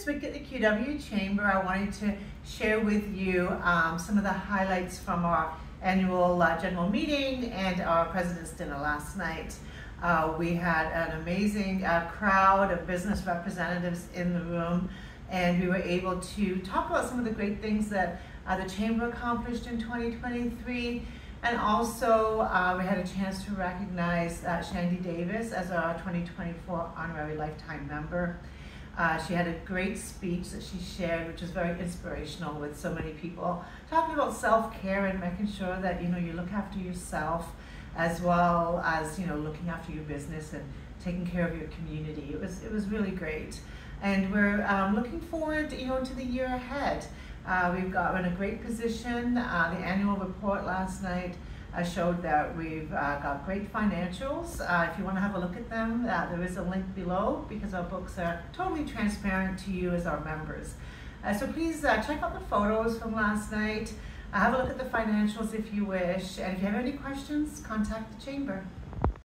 this week at the QW Chamber, I wanted to share with you um, some of the highlights from our annual uh, general meeting and our president's dinner last night. Uh, we had an amazing uh, crowd of business representatives in the room, and we were able to talk about some of the great things that uh, the Chamber accomplished in 2023. And also, uh, we had a chance to recognize uh, Shandy Davis as our 2024 Honorary Lifetime Member. Uh, she had a great speech that she shared, which was very inspirational with so many people, talking about self-care and making sure that you know you look after yourself, as well as you know looking after your business and taking care of your community. It was it was really great, and we're um, looking forward you know to the year ahead. Uh, we've got in a great position. Uh, the annual report last night uh, showed that we've uh, got great financials. Uh, if you want to have a look at them, uh, there is a link below because our books are totally transparent to you as our members. so please check out the photos from last night. have a look at the financials if you wish. And if you have any questions, contact the Chamber.